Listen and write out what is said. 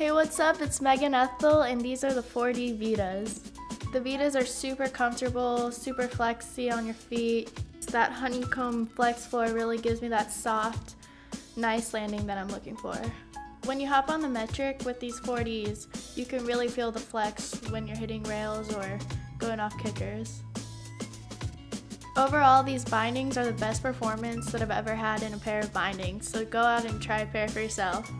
Hey, what's up? It's Megan Ethel, and these are the 4D Vidas. The Vidas are super comfortable, super flexy on your feet. That honeycomb flex floor really gives me that soft, nice landing that I'm looking for. When you hop on the metric with these 4Ds, you can really feel the flex when you're hitting rails or going off kickers. Overall, these bindings are the best performance that I've ever had in a pair of bindings, so go out and try a pair for yourself.